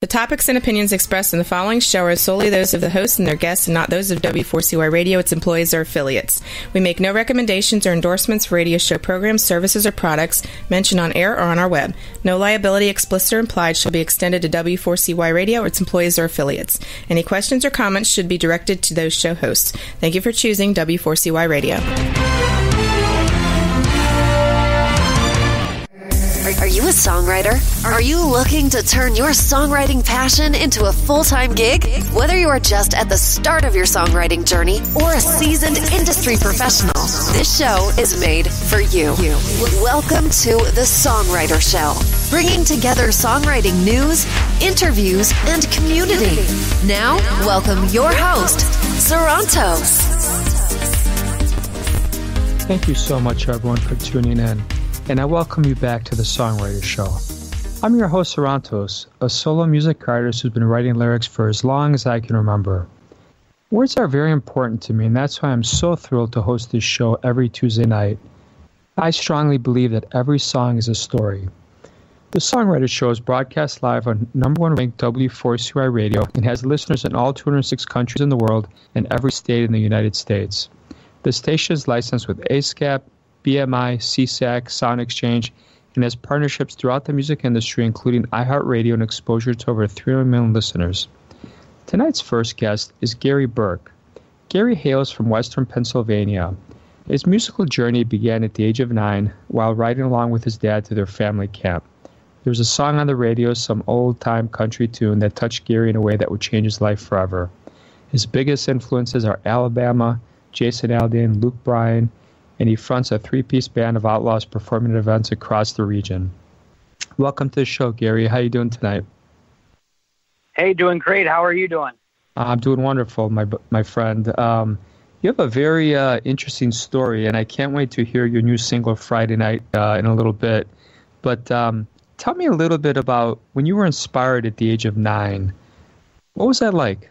The topics and opinions expressed in the following show are solely those of the host and their guests and not those of W4CY Radio, its employees, or affiliates. We make no recommendations or endorsements for radio show programs, services, or products mentioned on air or on our web. No liability, explicit or implied, shall be extended to W4CY Radio or its employees or affiliates. Any questions or comments should be directed to those show hosts. Thank you for choosing W4CY Radio. Are you a songwriter? Are you looking to turn your songwriting passion into a full time gig? Whether you are just at the start of your songwriting journey or a seasoned industry professional, this show is made for you. Welcome to The Songwriter Show, bringing together songwriting news, interviews, and community. Now, welcome your host, Sarantos. Thank you so much, everyone, for tuning in and I welcome you back to the Songwriter Show. I'm your host, Sarantos, a solo music artist who's been writing lyrics for as long as I can remember. Words are very important to me, and that's why I'm so thrilled to host this show every Tuesday night. I strongly believe that every song is a story. The Songwriter Show is broadcast live on number one ranked W4CY radio and has listeners in all 206 countries in the world and every state in the United States. The station is licensed with ASCAP, BMI, SESAC, Sound Exchange, and has partnerships throughout the music industry, including iHeartRadio and exposure to over 300 million listeners. Tonight's first guest is Gary Burk. Gary hails from western Pennsylvania. His musical journey began at the age of nine while riding along with his dad to their family camp. There was a song on the radio, some old time country tune, that touched Gary in a way that would change his life forever. His biggest influences are Alabama, Jason Aldean, Luke Bryan, and he fronts a three-piece band of outlaws performing at events across the region. Welcome to the show, Gary. How are you doing tonight? Hey, doing great. How are you doing? I'm doing wonderful, my my friend. Um, you have a very uh, interesting story, and I can't wait to hear your new single Friday night uh, in a little bit. But um, tell me a little bit about when you were inspired at the age of nine. What was that like?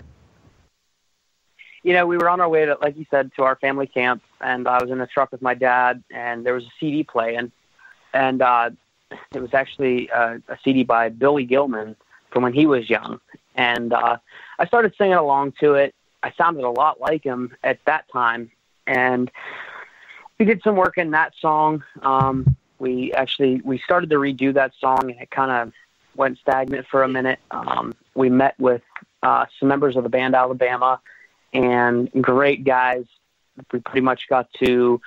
You know, we were on our way to, like you said, to our family camp, and I was in the truck with my dad, and there was a CD playing, and uh, it was actually uh, a CD by Billy Gilman from when he was young, and uh, I started singing along to it. I sounded a lot like him at that time, and we did some work in that song. Um, we actually we started to redo that song, and it kind of went stagnant for a minute. Um, we met with uh, some members of the band Alabama and great guys. We pretty much got to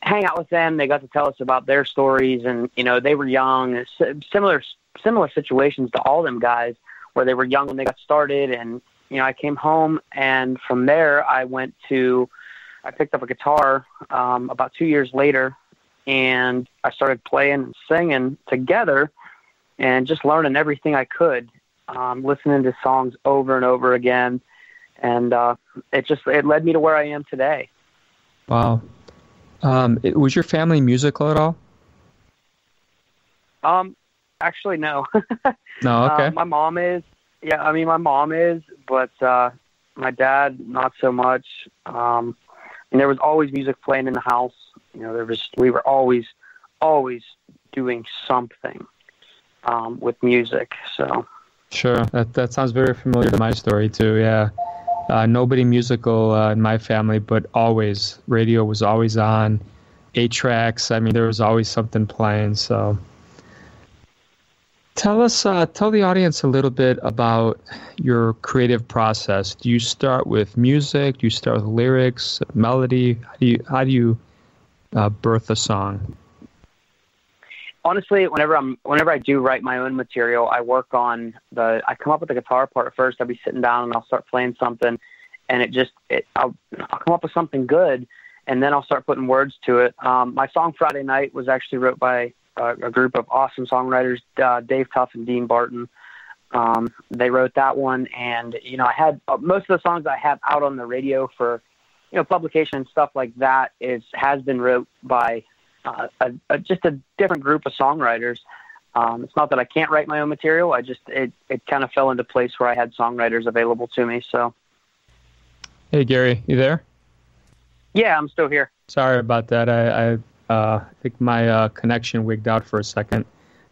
hang out with them. They got to tell us about their stories, and you know they were young, similar similar situations to all them guys, where they were young when they got started. And you know I came home, and from there I went to I picked up a guitar um, about two years later, and I started playing and singing together, and just learning everything I could, um, listening to songs over and over again and uh, it just it led me to where I am today. Wow. Um, it, was your family musical at all? Um, actually, no. no, okay. Uh, my mom is. Yeah, I mean, my mom is, but uh, my dad not so much. Um, and there was always music playing in the house. You know, there was we were always, always doing something um, with music. So. Sure, that that sounds very familiar to my story too. Yeah. Uh, nobody musical uh, in my family, but always radio was always on. Eight tracks. I mean, there was always something playing. So, tell us, uh, tell the audience a little bit about your creative process. Do you start with music? Do you start with lyrics, melody? How do you how do you uh, birth a song? Honestly, whenever I'm whenever I do write my own material, I work on the I come up with the guitar part first. I'll be sitting down and I'll start playing something, and it just it I'll I'll come up with something good, and then I'll start putting words to it. Um, my song Friday Night was actually wrote by a, a group of awesome songwriters, uh, Dave Tuff and Dean Barton. Um, they wrote that one, and you know I had uh, most of the songs I have out on the radio for you know publication and stuff like that is has been wrote by uh, a, a, just a different group of songwriters. Um, it's not that I can't write my own material. I just it it kind of fell into place where I had songwriters available to me. So. Hey Gary, you there? Yeah, I'm still here. Sorry about that. I I, uh, I think my uh, connection wigged out for a second.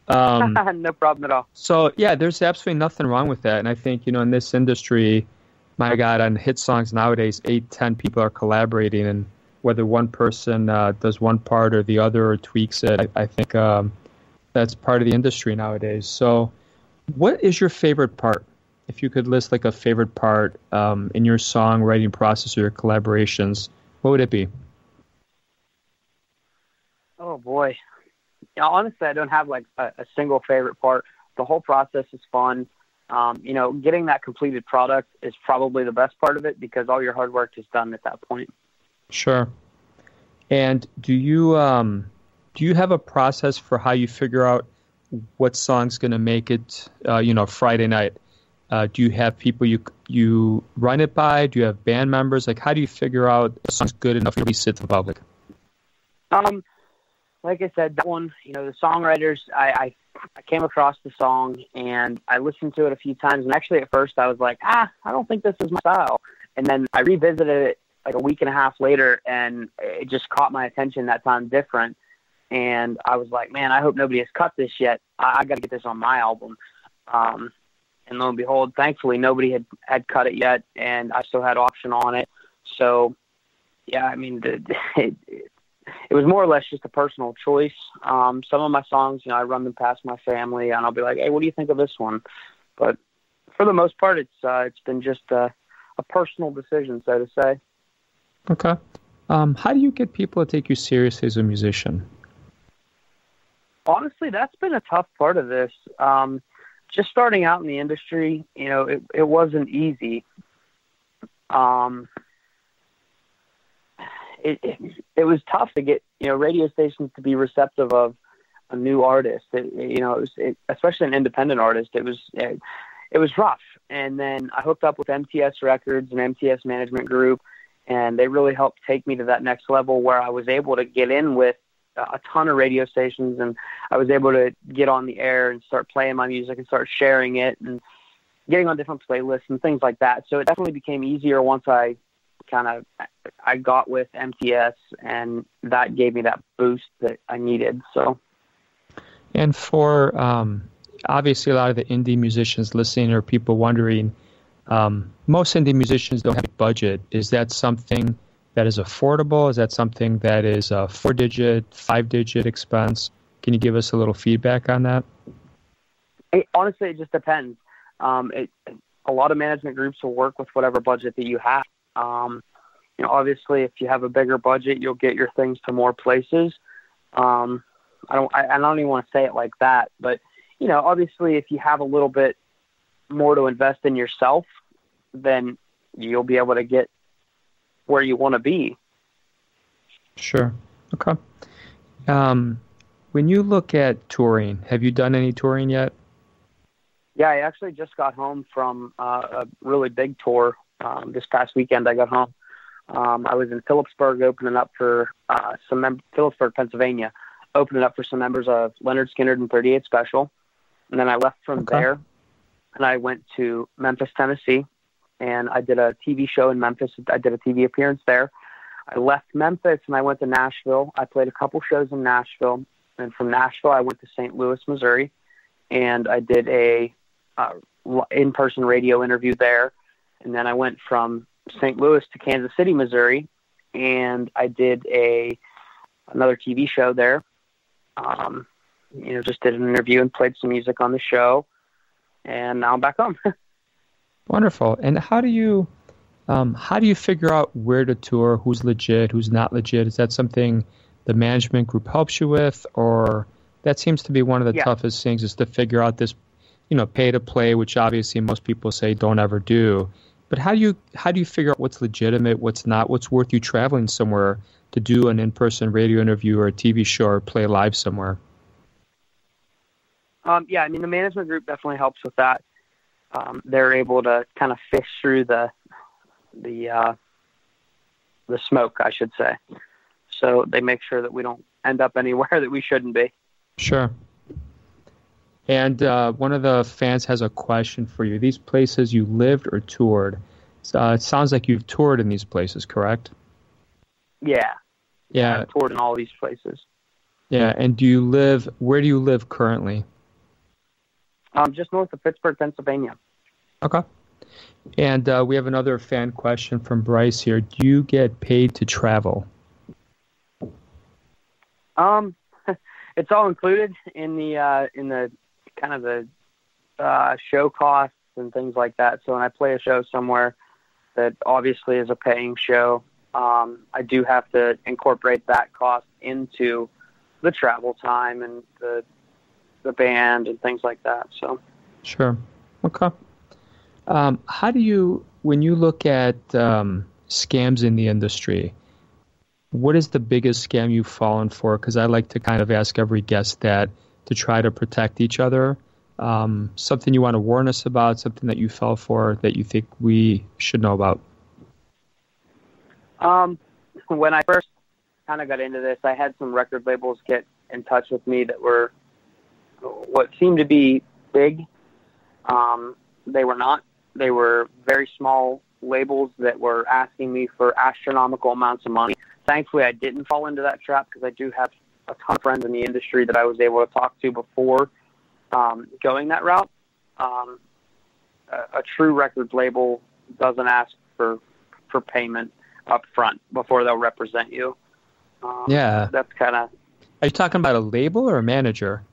Um, no problem at all. So yeah, there's absolutely nothing wrong with that, and I think you know in this industry, my God, on hit songs nowadays, eight, ten people are collaborating, and whether one person uh, does one part or the other or tweaks it, I, I think um, that's part of the industry nowadays. So, what is your favorite part? If you could list like a favorite part um, in your songwriting process or your collaborations, what would it be? Oh boy, yeah, honestly, I don't have like a, a single favorite part. The whole process is fun. Um, you know, getting that completed product is probably the best part of it because all your hard work is done at that point. Sure. And do you um, do you have a process for how you figure out what song's going to make it? Uh, you know, Friday night. Uh, do you have people you you run it by? Do you have band members? Like, how do you figure out a song's good enough to release it to the public? Um, like I said, that one, you know, the songwriters, I, I, I came across the song and I listened to it a few times. And actually, at first, I was like, ah, I don't think this is my style. And then I revisited it like a week and a half later, and it just caught my attention that time different. And I was like, man, I hope nobody has cut this yet. I, I got to get this on my album. Um, and lo and behold, thankfully, nobody had had cut it yet, and I still had option on it. So, yeah, I mean, the, it, it was more or less just a personal choice. Um, some of my songs, you know, I run them past my family, and I'll be like, "Hey, what do you think of this one?" But for the most part, it's uh, it's been just a, a personal decision, so to say. Okay. Um, how do you get people to take you seriously as a musician? Honestly, that's been a tough part of this. Um, just starting out in the industry, you know, it, it wasn't easy. Um, it, it, it was tough to get you know radio stations to be receptive of a new artist. It, you know, it was it, especially an independent artist. It was it, it was rough. And then I hooked up with MTS Records and MTS Management Group, and they really helped take me to that next level where I was able to get in with a ton of radio stations, and I was able to get on the air and start playing my music and start sharing it and getting on different playlists and things like that. So it definitely became easier once I kind of I got with MTS, and that gave me that boost that I needed. So, and for um, obviously a lot of the indie musicians listening or people wondering, um, most indie musicians don't have a budget. Is that something that is affordable? Is that something that is a four-digit, five-digit expense? Can you give us a little feedback on that? It, honestly, it just depends. Um, it, a lot of management groups will work with whatever budget that you have. Um, you know, obviously, if you have a bigger budget, you'll get your things to more places. Um, I don't, I, I don't even want to say it like that, but you know, obviously, if you have a little bit more to invest in yourself, then you'll be able to get where you want to be. Sure. Okay. Um, when you look at touring, have you done any touring yet? Yeah, I actually just got home from uh, a really big tour um, this past weekend. I got home. Um, I was in Phillipsburg opening up for uh, some mem- Phillipsburg, Pennsylvania, opening up for some members of Lynyrd Skynyrd and 38 Special, and then I left from okay. there, and I went to Memphis, Tennessee, and I did a TV show in Memphis. I did a TV appearance there. I left Memphis and I went to Nashville. I played a couple shows in Nashville, and from Nashville I went to St. Louis, Missouri, and I did a uh, in-person radio interview there and then I went from St. Louis to Kansas City, Missouri, and I did a another TV show there. Um, you know, just did an interview and played some music on the show, and now I'm back home. Wonderful. And how do you um, how do you figure out where to tour? Who's legit? Who's not legit? Is that something the management group helps you with, or that seems to be one of the yeah. toughest things is to figure out this, you know, pay to play, which obviously most people say don't ever do. But how do you how do you figure out what's legitimate, what's not, what's worth you traveling somewhere to do an in-person radio interview or a TV show or play live somewhere? Um, yeah, I mean the management group definitely helps with that. Um, they're able to kind of fish through the the uh, the smoke, I should say. So they make sure that we don't end up anywhere that we shouldn't be. Sure. And uh, one of the fans has a question for you. These places you lived or toured, uh, it sounds like you've toured in these places, correct? Yeah. Yeah. I've toured in all these places. Yeah. And do you live, where do you live currently? Um, just north of Pittsburgh, Pennsylvania. Okay. And uh, we have another fan question from Bryce here. Do you get paid to travel? Um, it's all included in the uh, in the kind of the uh, show costs and things like that. So when I play a show somewhere that obviously is a paying show, um, I do have to incorporate that cost into the travel time and the the band and things like that. So sure, okay. Um, how do you, when you look at um, scams in the industry, what is the biggest scam you've fallen for? Because I like to kind of ask every guest that to try to protect each other. Um, something you want to warn us about, something that you fell for that you think we should know about? Um, when I first kind of got into this, I had some record labels get in touch with me that were what seemed to be big. Um, they were not. They were very small labels that were asking me for astronomical amounts of money thankfully, I didn't fall into that trap because I do have a ton of friends in the industry that I was able to talk to before um, going that route. Um, a, a true record label doesn't ask for for payment up front before they'll represent you. Um, yeah, that's kind of. Are you talking about a label or a manager?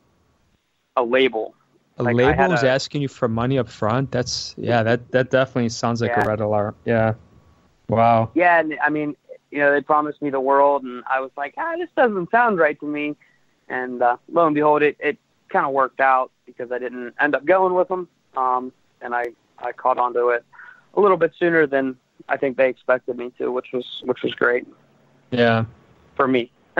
A label. A like label is a, asking you for money up front. That's yeah. That that definitely sounds like yeah. a red alarm. Yeah. Wow. Yeah, and I mean, you know, they promised me the world, and I was like, ah, this doesn't sound right to me. And uh, lo and behold, it, it kind of worked out because I didn't end up going with them, um, and I I caught onto it a little bit sooner than I think they expected me to, which was which was great. Yeah, for me.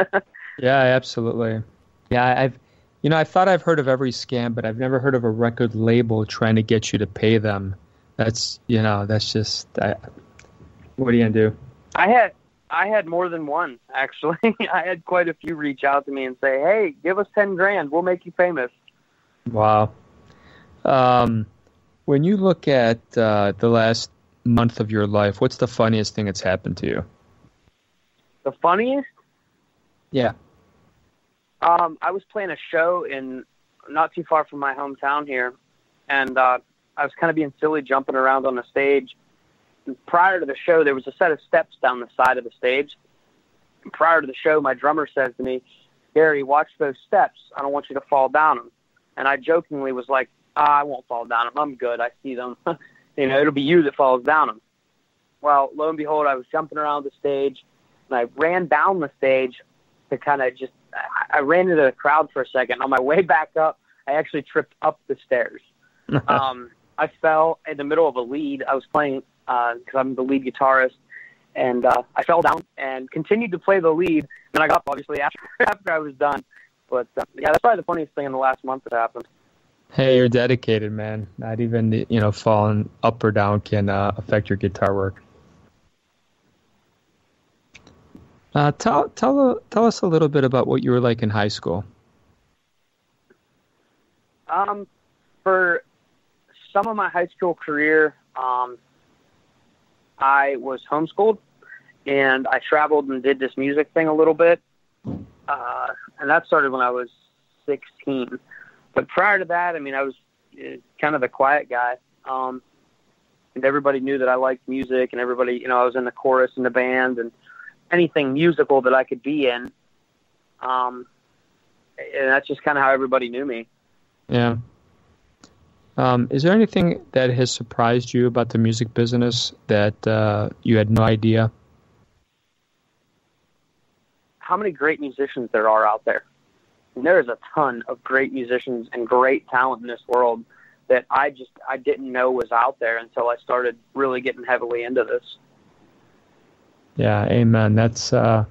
yeah, absolutely. Yeah, I've you know I thought I've heard of every scam, but I've never heard of a record label trying to get you to pay them. That's you know that's just I, what are you gonna do? I had I had more than one actually. I had quite a few reach out to me and say, "Hey, give us ten grand, we'll make you famous." Wow. Um, when you look at uh, the last month of your life, what's the funniest thing that's happened to you? The funniest? Yeah. Um, I was playing a show in not too far from my hometown here, and uh, I was kind of being silly, jumping around on the stage prior to the show, there was a set of steps down the side of the stage. And prior to the show, my drummer says to me, Gary, watch those steps. I don't want you to fall down them. And I jokingly was like, ah, I won't fall down them. I'm good. I see them. you know, it'll be you that falls down them. Well, lo and behold, I was jumping around the stage, and I ran down the stage to kind of just, I, ran into the crowd for a second. On my way back up, I actually tripped up the stairs. um, I fell in the middle of a lead. I was playing because uh, I'm the lead guitarist. And uh, I fell down and continued to play the lead. And I got up, obviously, after, after I was done. But uh, yeah, that's probably the funniest thing in the last month that happened. Hey, you're dedicated, man. Not even you know falling up or down can uh, affect your guitar work. Uh, tell tell tell us a little bit about what you were like in high school. Um, for some of my high school career, um, I was homeschooled and I traveled and did this music thing a little bit. Uh, and that started when I was 16. But prior to that, I mean, I was uh, kind of the quiet guy. Um, and everybody knew that I liked music and everybody, you know, I was in the chorus in the band and anything musical that I could be in. Um, and that's just kind of how everybody knew me. Yeah. Um, is there anything that has surprised you about the music business that uh, you had no idea? How many great musicians there are out there. And there is a ton of great musicians and great talent in this world that I just I didn't know was out there until I started really getting heavily into this. Yeah, amen. That's uh,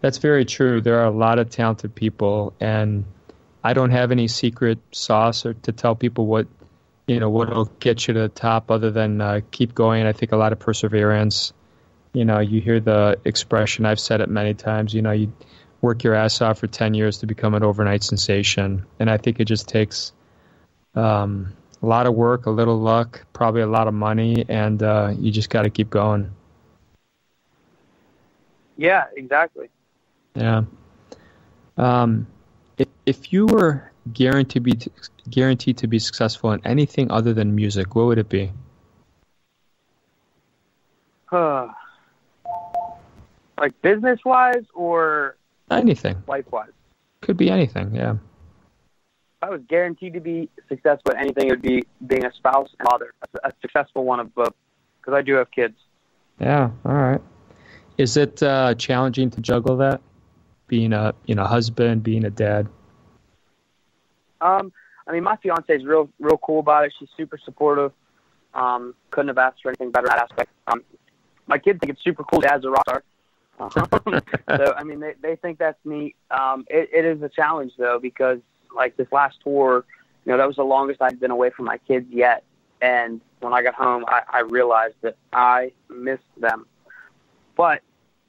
that's very true. There are a lot of talented people, and I don't have any secret sauce or to tell people what you know what'll get you to the top other than uh, keep going. I think a lot of perseverance. You know, you hear the expression. I've said it many times. You know, you work your ass off for ten years to become an overnight sensation, and I think it just takes um, a lot of work, a little luck, probably a lot of money, and uh, you just got to keep going. Yeah, exactly. Yeah. Um, if if you were guaranteed to be guaranteed to be successful in anything other than music, what would it be? like business wise or anything life wise? Could be anything. Yeah. If I was guaranteed to be successful at anything, it would be being a spouse and father, a, a successful one of both, because I do have kids. Yeah. All right. Is it uh, challenging to juggle that, being a you know husband, being a dad? Um, I mean, my fiance is real, real cool about it. She's super supportive. Um, couldn't have asked for anything better in that aspect. Um, my kids think it's super cool. Dad's a rock star. so I mean, they they think that's neat. Um, it, it is a challenge though because like this last tour, you know, that was the longest I've been away from my kids yet. And when I got home, I, I realized that I missed them. But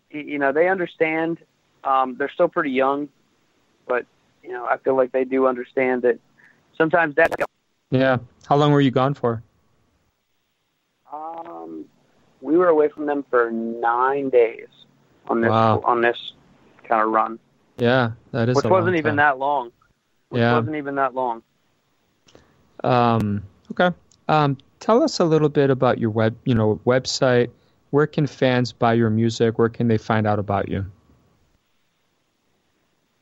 you know, they understand. Um, they're still pretty young, but you know, I feel like they do understand that sometimes that. Yeah. How long were you gone for? Um, we were away from them for nine days on this Wow. on this kind of run, Yeah, that is. which wasn't even that long. Which Yeah. wasn't even that long. Um, okay. Um, tell us a little bit about your web, you know, website. Where can fans buy your music? Where can they find out about you?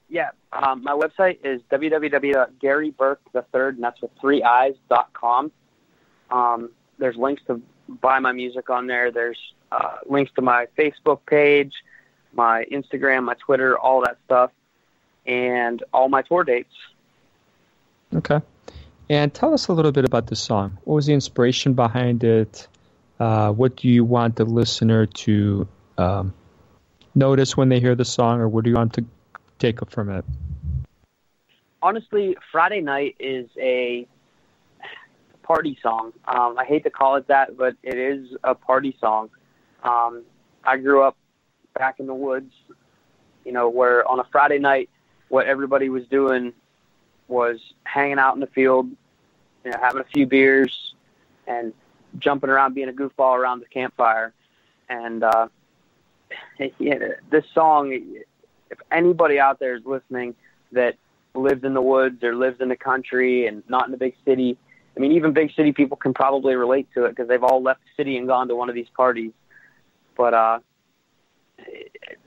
Yeah, um, my website is www.garyburke3rd, and that's with three eyes dot com. Um, there's links to buy my music on there. There's uh, links to my Facebook page, my Instagram, my Twitter, all that stuff, and all my tour dates. Okay. And tell us a little bit about the song. What was the inspiration behind it? Uh, what do you want the listener to um, notice when they hear the song, or what do you want to take from it? honestly, Friday Night is a party song. Um, I hate to call it that, but it is a party song. Um, I grew up back in the woods, you know, where on a Friday night, what everybody was doing was hanging out in the field, you know, having a few beers and jumping around, being a goofball around the campfire. And uh, this song, if anybody out there is listening that lives in the woods or lives in the country and not in a big city. I mean, even big city people can probably relate to it because they've all left the city and gone to one of these parties. But uh,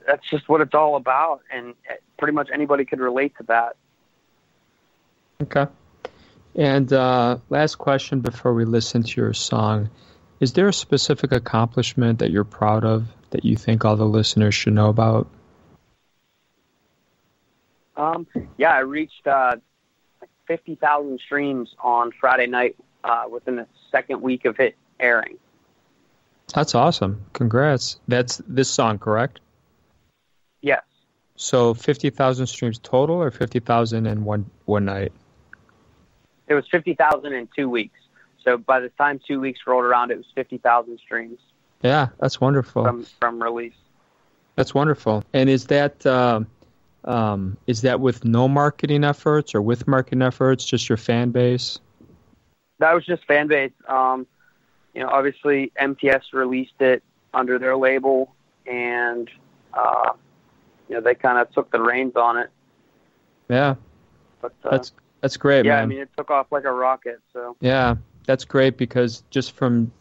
that's just what it's all about, and pretty much anybody could relate to that. Okay. And uh, last question before we listen to your song. Is there a specific accomplishment that you're proud of that you think all the listeners should know about? Um, yeah, I reached uh, 50,000 streams on Friday night uh, within the second week of it airing. That's awesome. Congrats. That's this song, correct? Yes. So 50,000 streams total or 50,000 in one one night? It was 50,000 in two weeks. So by the time two weeks rolled around, it was 50,000 streams Yeah, that's wonderful. from, from release. That's wonderful. And is that um, um, is that with no marketing efforts or with marketing efforts, just your fan base? That was just fan base. Um, you know, obviously MTS released it under their label, and uh, you know they kind of took the reins on it. Yeah, But uh, that's that's great, yeah, man. I mean it took off like a rocket. So Yeah, that's great because just from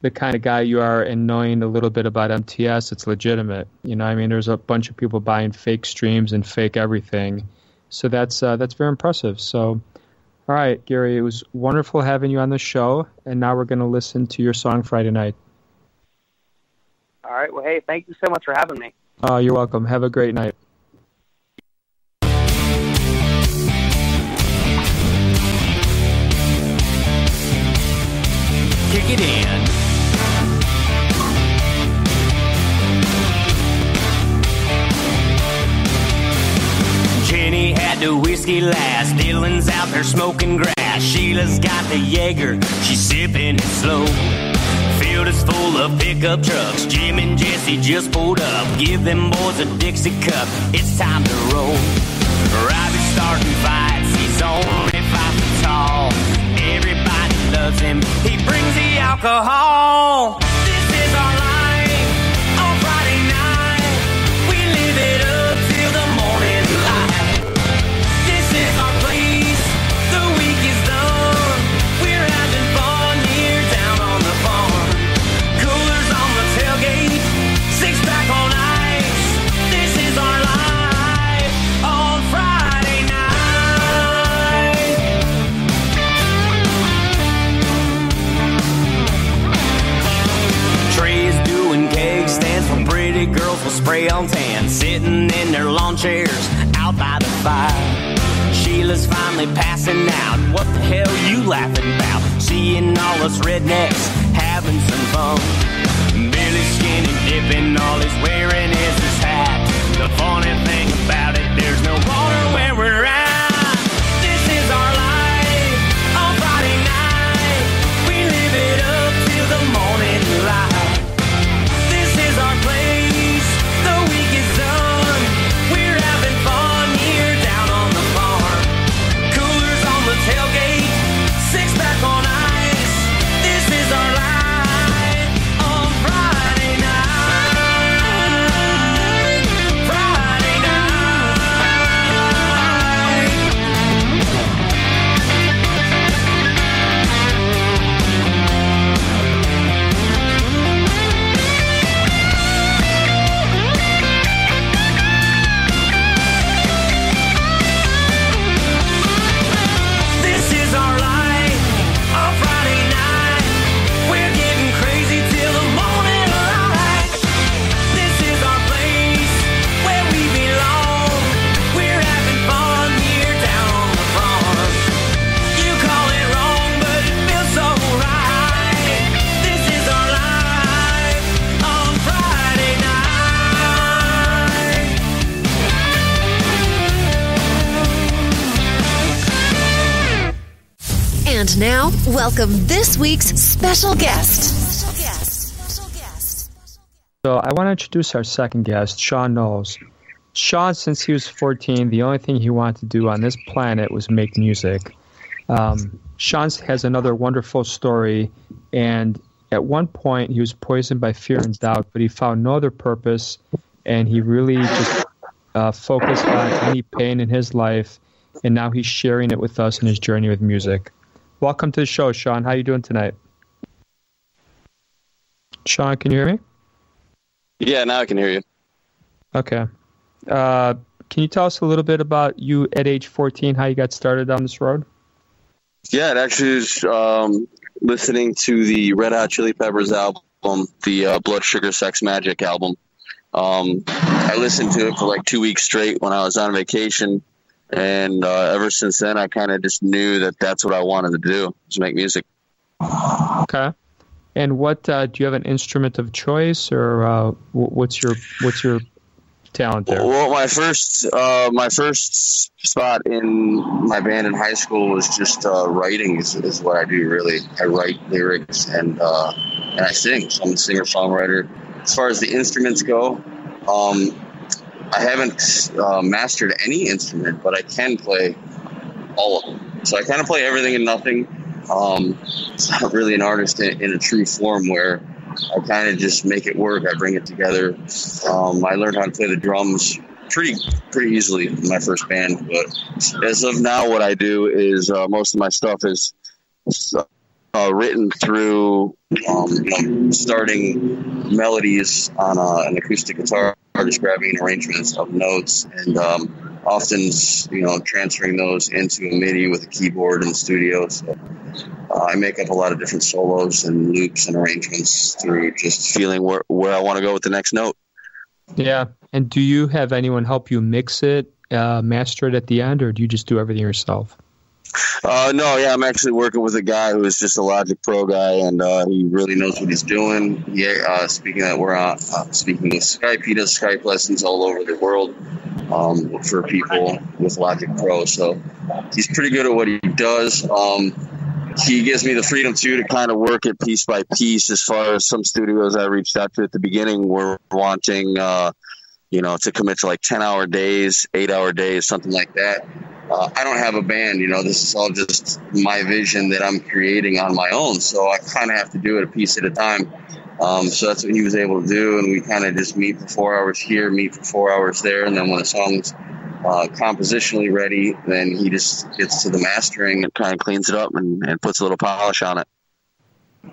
the kind of guy you are and knowing a little bit about MTS, it's legitimate. You know, I mean, there's a bunch of people buying fake streams and fake everything, so that's uh, that's very impressive. So, all right, Gary, it was wonderful having you on the show, and now we're going to listen to your song Friday night. all right, well, hey, thank you so much for having me. Oh, you're welcome. Have a great night. Last. Dylan's out there smoking grass. Sheila's got the Jaeger. She's sipping it slow. Field is full of pickup trucks. Jim and Jesse just pulled up. Give them boys a Dixie cup. It's time to roll. Robbie's starting fights. He's only five foot tall. Everybody loves him. He brings the alcohol. This is our life now, welcome this week's special guest. So I want to introduce our second guest, Shawn Knowles. Shawn, since he was 14, the only thing he wanted to do on this planet was make music. Um, Shawn has another wonderful story, and at one point he was poisoned by fear and doubt, but he found no other purpose, and he really just uh, focused on any pain in his life, and now he's sharing it with us in his journey with music. Welcome to the show, Shawn. How you doing tonight? Shawn, can you hear me? Yeah, now I can hear you. Okay. Uh, can you tell us a little bit about you at age 14, how you got started on this road? Yeah, it actually is um, listening to the Red Hot Chili Peppers album, the uh, Blood Sugar Sex Magik album. Um, I listened to it for like two weeks straight when I was on vacation, and uh, ever since then, I kind of just knew that that's what I wanted to do, was make music. Okay. And what uh, do you have an instrument of choice, or uh, what's your what's your talent there? Well, my first uh, my first spot in my band in high school was just uh, writing is, is what I do really. I write lyrics and uh, and I sing. So I'm a singer songwriter. As far as the instruments go, um, I haven't uh, mastered any instrument, but I can play all of them. So I kind of play everything and nothing. Um, it's not really an artist in, in a true form where I kind of just make it work. I bring it together. Um, I learned how to play the drums pretty pretty easily in my first band, but as of now, what I do is uh, most of my stuff is uh, written through um, starting melodies on uh, an acoustic guitar, just grabbing arrangements of notes, and um, often you know transferring those into a MIDI with a keyboard in the studio. So uh, I make up a lot of different solos and loops and arrangements through just feeling where where I want to go with the next note. Yeah. And do you have anyone help you mix it, uh, master it at the end, or do you just do everything yourself? Uh, no, yeah, I'm actually working with a guy who is just a Logic Pro guy, and uh, he really knows what he's doing. Yeah, uh, speaking that we're on, uh, speaking with Skype, he does Skype lessons all over the world um, for people with Logic Pro. So he's pretty good at what he does. Um, he gives me the freedom too to kind of work it piece by piece. As far as some studios I reached out to at the beginning were wanting, uh, you know, to commit to like ten hour days, eight hour days, something like that. Uh, I don't have a band, you know, this is all just my vision that I'm creating on my own. So I kind of have to do it a piece at a time. Um, so that's what he was able to do. And we kind of just meet for four hours here, meet for four hours there. And then when the song's uh, compositionally ready, then he just gets to the mastering and kind of cleans it up and, and puts a little polish on it.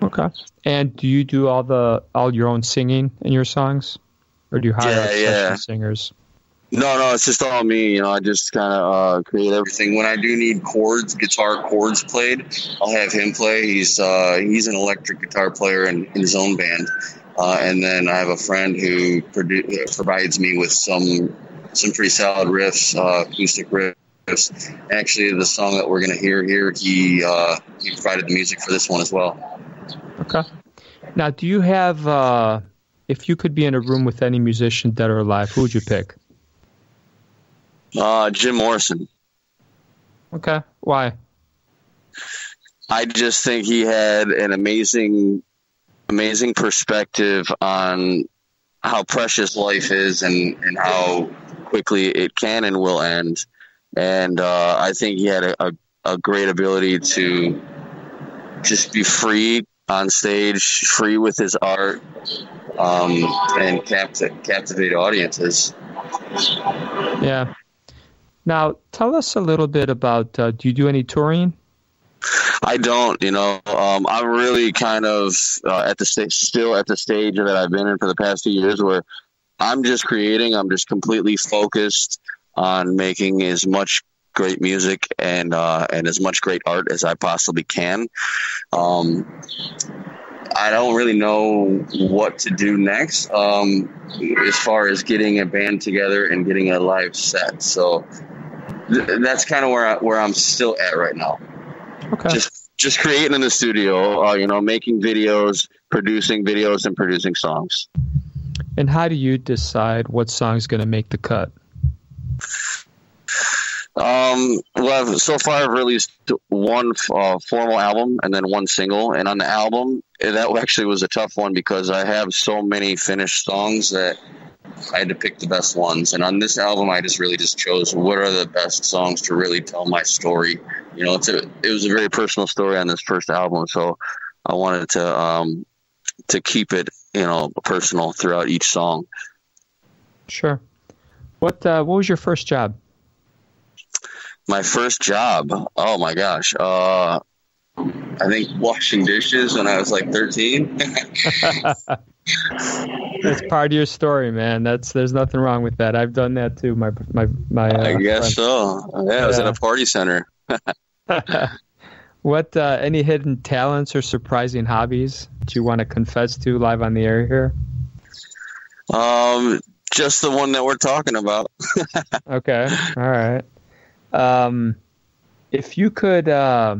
Okay. And do you do all the all your own singing in your songs, or do you hire Yeah, yeah. singers? No, no, it's just all me. You know, I just kind of uh, create everything. When I do need chords, guitar chords played, I'll have him play. He's uh, he's an electric guitar player in, in his own band, uh, and then I have a friend who produ- provides me with some some pretty solid riffs, uh, acoustic riffs. Actually, the song that we're going to hear here, he uh, he provided the music for this one as well. Okay. Now, do you have, uh, if you could be in a room with any musician, dead or alive, who would you pick? Uh, Jim Morrison. Okay. Why? I just think he had an amazing, amazing perspective on how precious life is and, and how quickly it can and will end. And uh, I think he had a, a, a great ability to just be free on stage, free with his art, um, and capti- captivate audiences. Yeah. Now, tell us a little bit about. Uh, do you do any touring? I don't, you know, um, I'm really kind of uh, at the stage, still at the stage that I've been in for the past few years, where I'm just creating. I'm just completely focused on making as much great music and uh, and as much great art as I possibly can. Um, I don't really know what to do next um, as far as getting a band together and getting a live set. So th- that's kind of where I, where I'm still at right now. Okay. Just just creating in the studio, uh, you know, making videos, producing videos, and producing songs. And how do you decide what song's going to make the cut? Um, well, I've, so far I've released one uh, formal album and then one single. And on the album, eh, that actually was a tough one because I have so many finished songs that I had to pick the best ones. And on this album, I just really just chose what are the best songs to really tell my story. You know, it's a, it was a very personal story on this first album, so I wanted to um, to keep it, you know, personal throughout each song. Sure. What uh, What was your first job? My first job. Oh my gosh. Uh, I think washing dishes when I was like 13. That's part of your story, man. That's there's nothing wrong with that. I've done that too. My my my. Uh, I guess friend. so. Yeah, I was at a party center. what uh, any hidden talents or surprising hobbies do you want to confess to live on the air here? Um, just the one that we're talking about. Okay, all right. Um, if you could, uh,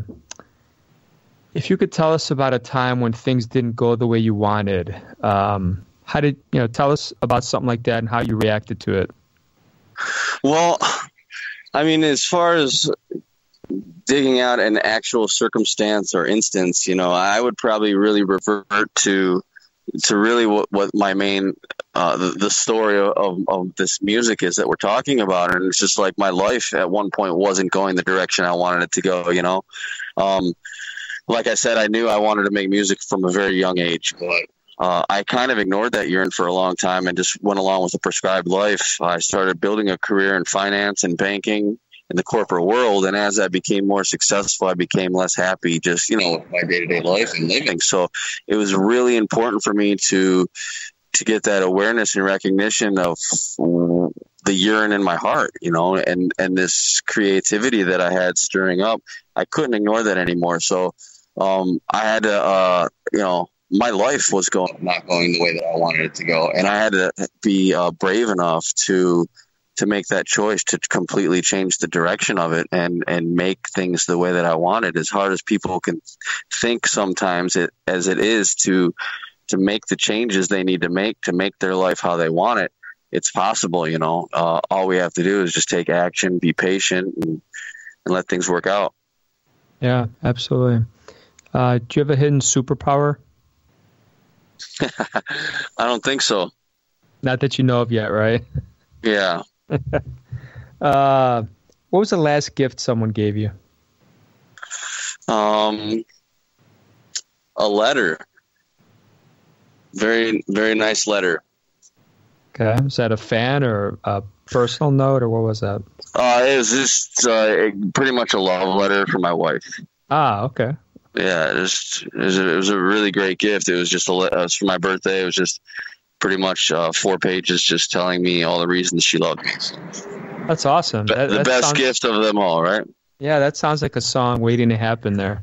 if you could tell us about a time when things didn't go the way you wanted, um, how did you know? Tell us about something like that and how you reacted to it. Well, I mean, as far as digging out an actual circumstance or instance, you know, I would probably really revert to to really what, what my main uh, the, the story of, of this music is that we're talking about, and it's just like my life at one point wasn't going the direction I wanted it to go. You know, um, like I said, I knew I wanted to make music from a very young age, uh, I kind of ignored that yearn for a long time and just went along with the prescribed life. I started building a career in finance and banking in the corporate world, and as I became more successful, I became less happy just you know my day to day life and living. So it was really important for me to to get that awareness and recognition of the urine in my heart, you know, and and this creativity that I had stirring up. I couldn't ignore that anymore. So um, I had to, uh, you know, my life was going not going the way that I wanted it to go, and I had to be uh, brave enough to to make that choice to completely change the direction of it and and make things the way that I wanted. As hard as people can think sometimes it as it is to to make the changes they need to make to make their life how they want it. It's possible, you know. Uh, all we have to do is just take action, be patient, and, and let things work out. Yeah, absolutely. Uh, do you have a hidden superpower? I don't think so. Not that you know of yet, right? Yeah. Uh, what was the last gift someone gave you? Um, a letter. Very, very nice letter. Okay, was that a fan or a personal note, or what was that? Uh, it was just uh, pretty much a love letter for my wife. Ah, okay. Yeah, it was, it was, a, it was a really great gift. It was just a, it was for my birthday. It was just pretty much uh, four pages, just telling me all the reasons she loved me. That's awesome. That- the that best sounds- gift of them all, right? Yeah, that sounds like a song waiting to happen there.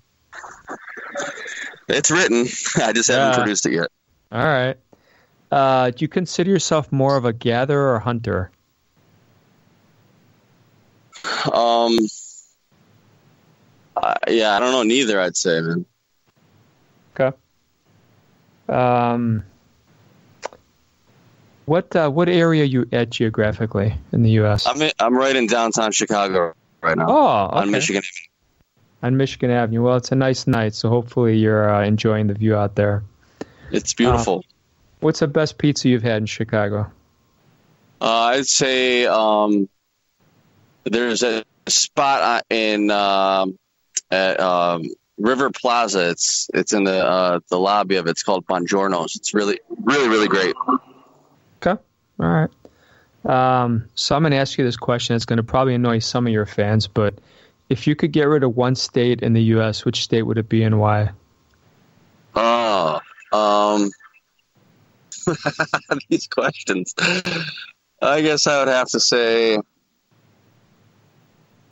It's written. I just haven't Yeah. produced it yet. All right. Uh, do you consider yourself more of a gatherer or hunter? Um, uh, yeah, I don't know. Neither, I'd say, man. Okay. Um, what uh, what area are you at geographically in the U.S.? I'm in, I'm right in downtown Chicago right now. Oh, okay. on Michigan. on Michigan Avenue. Well, it's a nice night, so hopefully you're uh, enjoying the view out there. It's beautiful. What's the best pizza you've had in Chicago? Uh, I'd say um, there's a spot in um, at um, River Plaza. It's it's in the uh, the lobby of it. It's called Bongiorno's. It's really really really great. Okay. All right. Um, so I'm going to ask you this question. It's going to probably annoy some of your fans, but if you could get rid of one state in the U.S., which state would it be and why? Oh, um, these questions. I guess I would have to say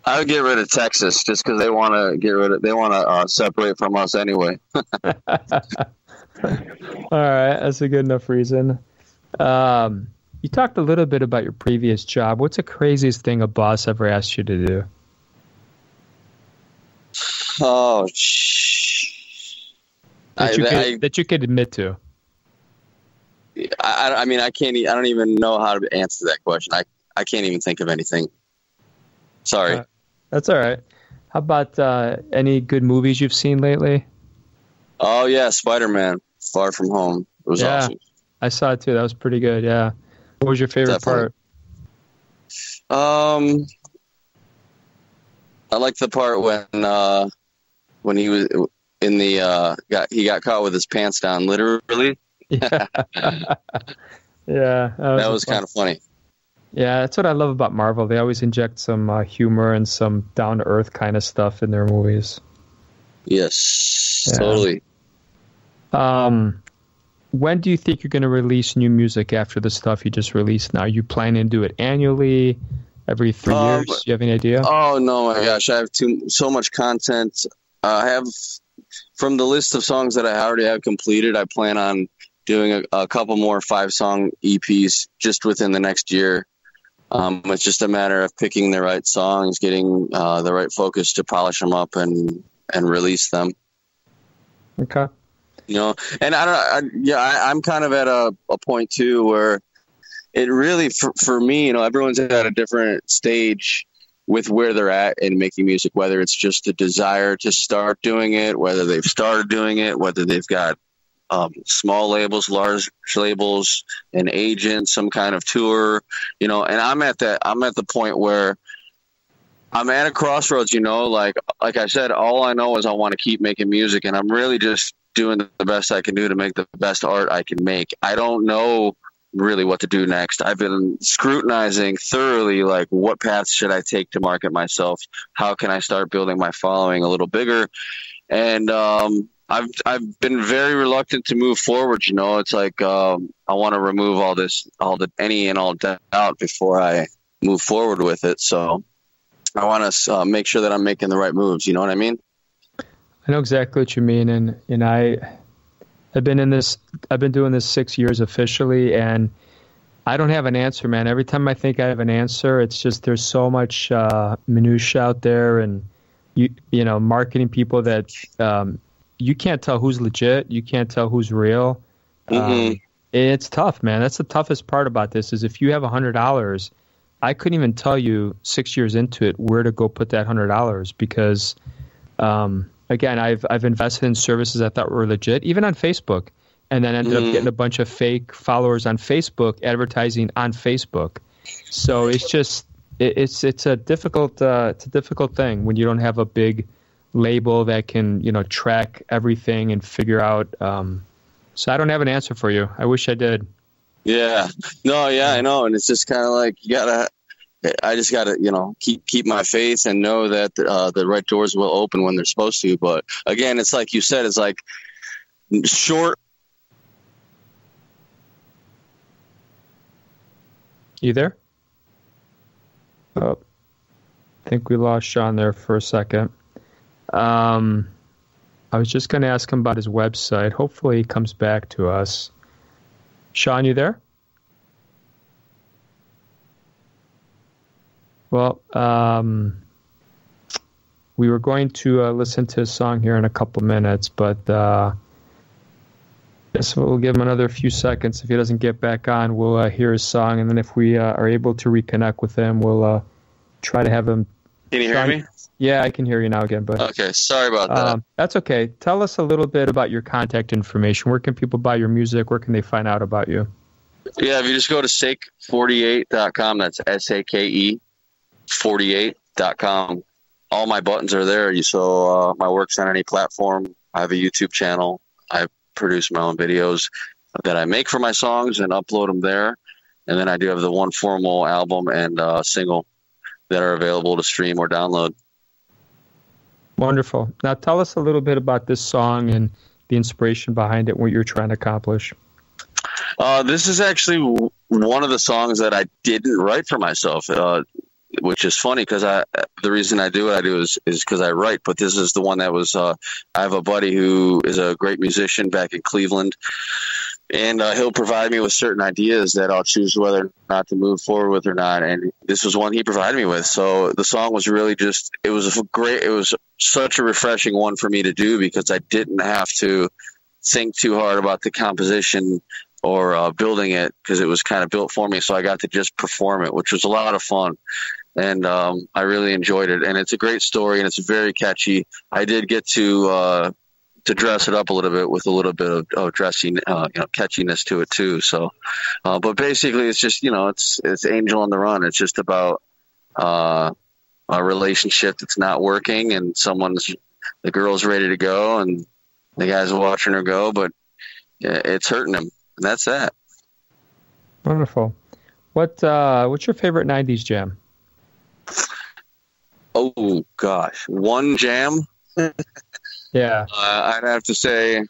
I would get rid of Texas just because they want to get rid of they want to uh, separate from us anyway. All right, that's a good enough reason. Um, you talked a little bit about your previous job. What's the craziest thing a boss ever asked you to do? Oh, shh. That I- you, could, I- that you could admit to. I, I mean, I can't. I don't even know how to answer that question. I I can't even think of anything. Sorry. Uh, That's all right. How about uh, any good movies you've seen lately? oh yeah, Spider Man, Far From Home. It was Yeah. awesome. I saw it too. That was pretty good. Yeah. What was your favorite Definitely. part? Um, I like the part when uh, when he was in the uh, got he got caught with his pants down, literally. Yeah. yeah. That was fun- kind of funny. Yeah, that's what I love about Marvel. They always inject some uh, humor and some down to earth kind of stuff in their movies. Yes, Yeah. totally. Um, when do you think you're going to release new music after the stuff you just released? Now, are you planning to do it annually, every three Um, years? Do you have any idea? Oh no, my gosh! I have too so much content. Uh, I have from the list of songs that I already have completed. I plan on doing a, a couple more five song EPs just within the next year. Um, it's just a matter of picking the right songs, getting uh, the right focus to polish them up and and release them. Okay. You know, and I don't. I, yeah, I, I'm kind of at a, a point too where it really for, for me, you know, everyone's at a different stage with where they're at in making music, whether it's just a desire to start doing it, whether they've started doing it, whether they've got um, small labels, large labels, an agent, some kind of tour, you know, and I'm at that, I'm at the point where I'm at a crossroads, you know, like, like I said, all I know is I want to keep making music and I'm really just doing the best I can do to make the best art I can make. I don't know really what to do next. I've been scrutinizing thoroughly like what paths should I take to market myself? How can I start building my following a little bigger? And um I've I've been very reluctant to move forward, you know. It's like um I want to remove all this all the any and all doubt before I move forward with it. So I want to uh, make sure that I'm making the right moves, you know what I mean? I know exactly what you mean, and and I, I've been in this. I've been doing this six years officially, and I don't have an answer, man. Every time I think I have an answer, it's just there's so much uh, minutia out there, and you you know, marketing people that um, you can't tell who's legit, you can't tell who's real. Um, Mhm. it's tough, man. That's the toughest part about this. Is if you have a hundred dollars, I couldn't even tell you six years into it where to go put that hundred dollars because um, again, I've I've invested in services I thought were legit, even on Facebook, and then ended Mhm. up getting a bunch of fake followers on Facebook advertising on Facebook. So it's just it, it's it's a difficult uh, it's a difficult thing when you don't have a big label that can you know track everything and figure out. Um, so I don't have an answer for you. I wish I did. Yeah. No, yeah, I know. And it's just kind of like you gotta. I just gotta, you know, keep keep my faith and know that uh, the right doors will open when they're supposed to. But again, it's like you said, it's like short. You there? Oh, I think we lost Shawn there for a second. Um, I was just going to ask him about his website. Hopefully, he comes back to us. Shawn, you there? Well, um, we were going to uh, listen to a song here in a couple minutes, but uh, guess we'll give him another few seconds. If he doesn't get back on, we'll uh, hear his song, and then if we uh, are able to reconnect with him, we'll uh, try to have him. Can you hear me? Yeah, I can hear you now again, but Okay, sorry about that. um, that's okay. Tell us a little bit about your contact information. Where can people buy your music? Where can they find out about you? Yeah, if you just go to sake48.com, that's S A K E 48.com. All my buttons are there. You so uh, my work's on any platform. I have a YouTube channel. I produce my own videos that I make for my songs and upload them there. And then I do have the one formal album and uh, single that are available to stream or download. Wonderful. Now tell us a little bit about this song and the inspiration behind it, what you're trying to accomplish. Uh, this is actually one of the songs that I didn't write for myself, uh, which is funny because I the reason I do what I do is is because I write. But this is the one that was. Uh, I have a buddy who is a great musician back in Cleveland, and uh, he'll provide me with certain ideas that I'll choose whether or not to move forward with or not. And this was one he provided me with. So the song was really just. It was a great. It was such a refreshing one for me to do because I didn't have to think too hard about the composition or uh, building it because it was kind of built for me. So I got to just perform it, which was a lot of fun. And um, I really enjoyed it. And it's a great story and it's very catchy. I did get to uh, to dress it up a little bit with a little bit of, of dressing, uh, you know, catchiness to it too. So, uh, but basically, it's just you know, it's it's Angel on the Run. It's just about uh, a relationship that's not working and someone's the girl's ready to go and the guy's watching her go, but it's hurting him. And that's that. Wonderful. What uh, what's your favorite '90s jam? Oh gosh, one jam. Yeah, Uh, I'd have to say.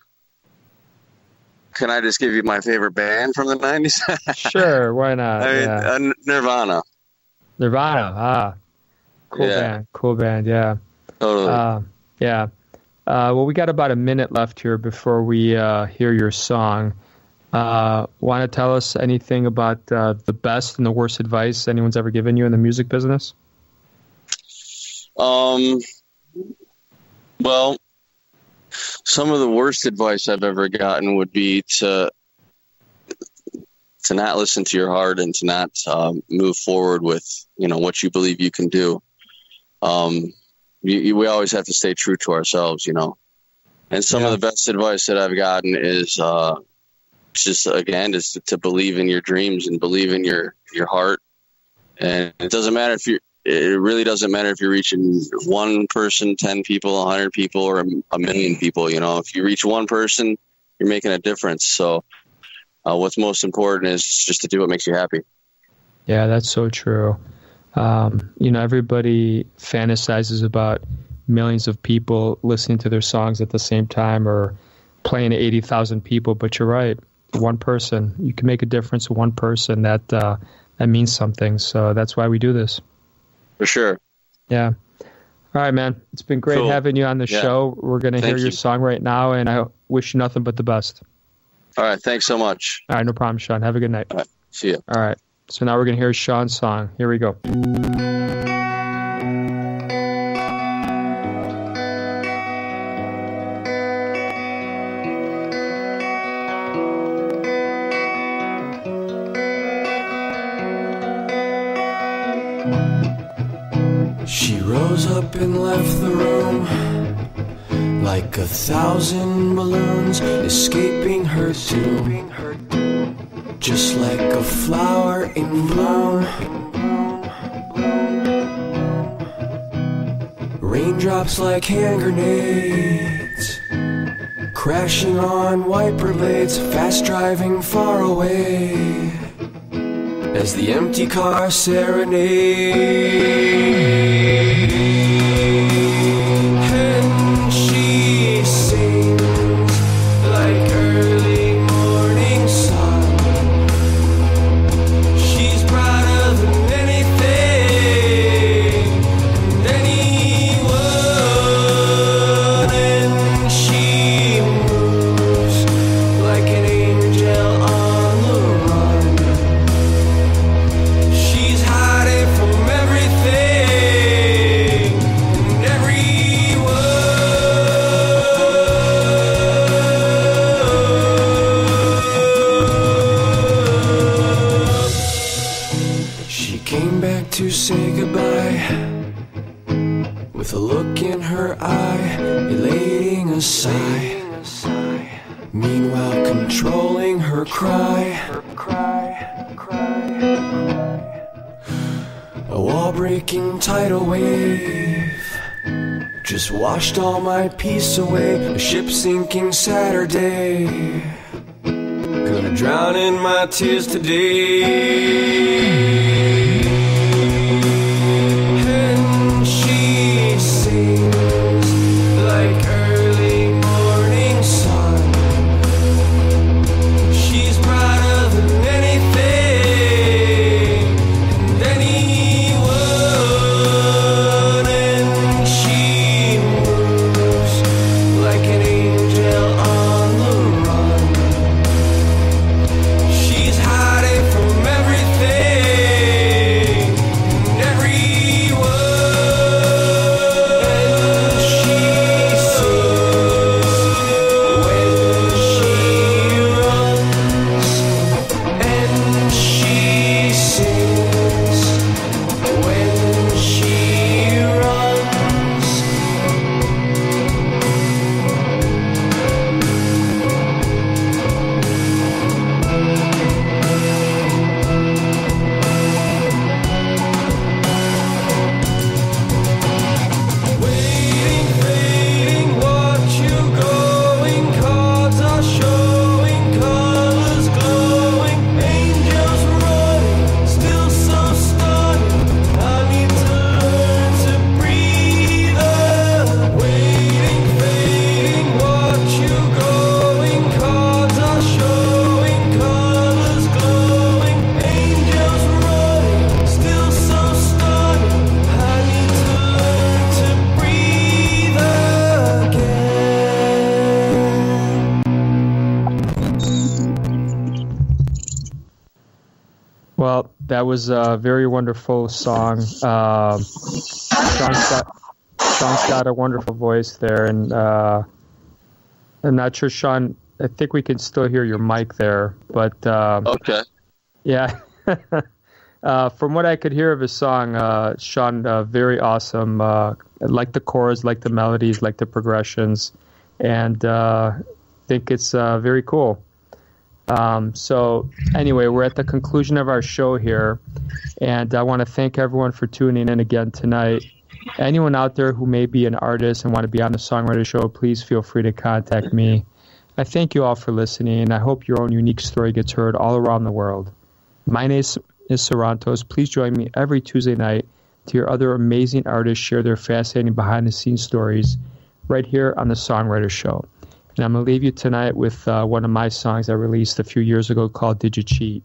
Can I just give you my favorite band from the nineties? sure. Why not? I mean, yeah. uh, Nirvana. Nirvana. Ah, cool Yeah. band. Cool band. Yeah. Totally. Uh, yeah. Uh, well, we got about a minute left here before we uh, hear your song. Uh, Want to tell us anything about uh, the best and the worst advice anyone's ever given you in the music business? Um, well, some of the worst advice I've ever gotten would be to to not listen to your heart and to not um, move forward with you know what you believe you can do. Um, you, you, we always have to stay true to ourselves, you know. And some Yeah. of the best advice that I've gotten is uh, just again just to believe in your dreams and believe in your your heart. And it doesn't matter if you're it really doesn't matter if you're reaching one person, 10 people, 100 people, or a million people. You know, if you reach one person, you're making a difference. So, uh, what's most important is just to do what makes you happy. Yeah, that's so true. Um, you know, everybody fantasizes about millions of people listening to their songs at the same time or playing to 80,000 people, but you're right. One person, you can make a difference with one person that uh, that means something. So that's why we do this. For sure. Yeah. All right, man. It's been great Cool. having you on the Yeah. show. We're going to hear your you. song right now, and I wish you nothing but the best. All right. Thanks so much. All right, no problem, Shawn. Have a good night. See you. All right. So now we're going to hear Shawn's song. Here we go. Left the room like a thousand balloons escaping her doom, just like a flower in bloom. Raindrops like hand grenades, crashing on wiper blades, fast driving far away as the empty car serenades. Wave just washed all my peace away. A ship sinking Saturday. Gonna drown in my tears today. Was a very wonderful song. Um, Shawn's got Shawn's got a wonderful voice there, and uh, I'm not sure, Shawn. I think we can still hear your mic there, but um, Okay. yeah. uh, from what I could hear of his song, uh, Shawn, uh, very awesome. Uh, like the chords, like the melodies, like the progressions, and uh, think it's uh, very cool. Um, so, anyway, we're at the conclusion of our show here, and I want to thank everyone for tuning in again tonight. Anyone out there who may be an artist and want to be on the Songwriter Show, please feel free to contact me. I thank you all for listening, and I hope your own unique story gets heard all around the world. My name is, Sarantos. Please join me every Tuesday night to hear other amazing artists share their fascinating behind the scenes stories right here on the Songwriter Show. And I'm going to leave you tonight with uh, one of my songs I released a few years ago called Did You Cheat?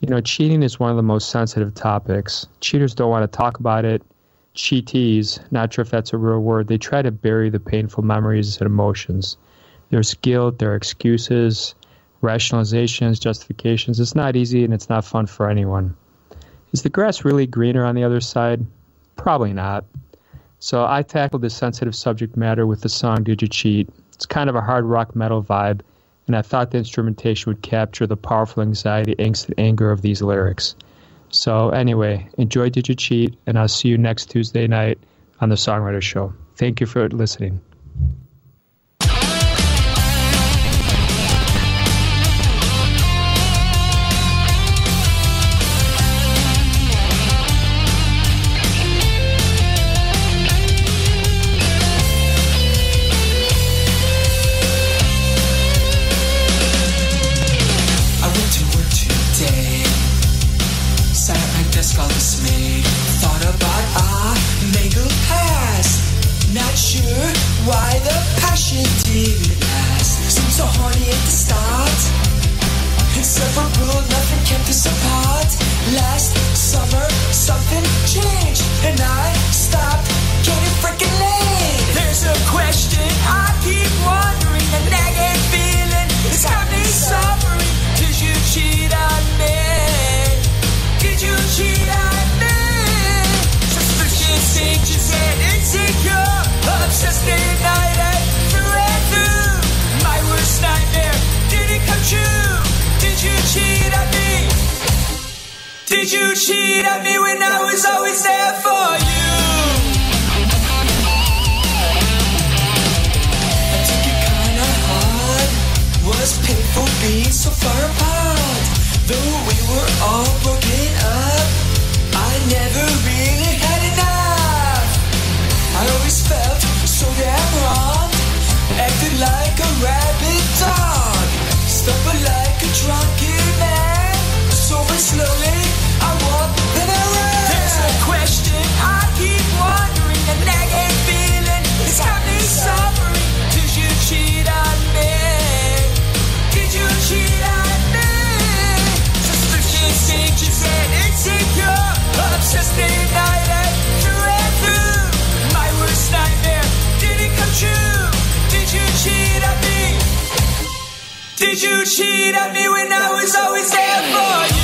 You know, cheating is one of the most sensitive topics. Cheaters don't want to talk about it. Cheatees, not sure if that's a real word, they try to bury the painful memories and emotions. There's guilt, there are excuses, rationalizations, justifications. It's not easy and it's not fun for anyone. Is the grass really greener on the other side? Probably not. So I tackled this sensitive subject matter with the song Did You Cheat? It's kind of a hard rock metal vibe, and I thought the instrumentation would capture the powerful anxiety, angst, and anger of these lyrics. So anyway, enjoy Did You Cheat, and I'll see you next Tuesday night on the Songwriter Show. Thank you for listening. always felt so damn wrong. Acted like a rabid dog, stumbled like a drunken man, sober slowly. Did you cheat on me when I was always there for you?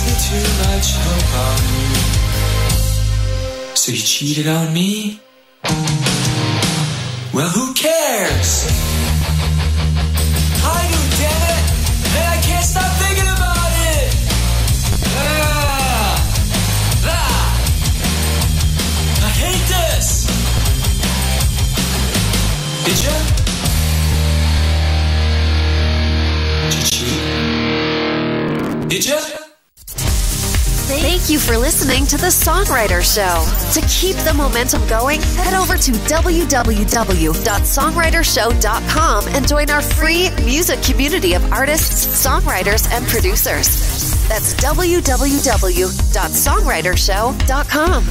wasted too much hope on you. So you cheated on me? to the Songwriter Show. To keep the momentum going, head over to www.songwritershow.com and join our free music community of artists, songwriters, and producers. That's www.songwritershow.com.